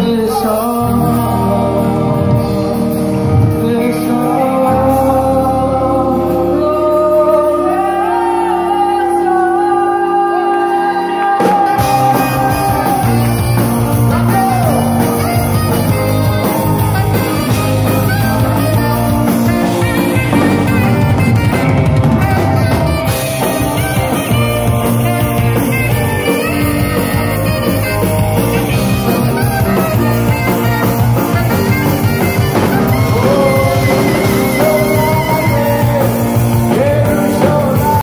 this song.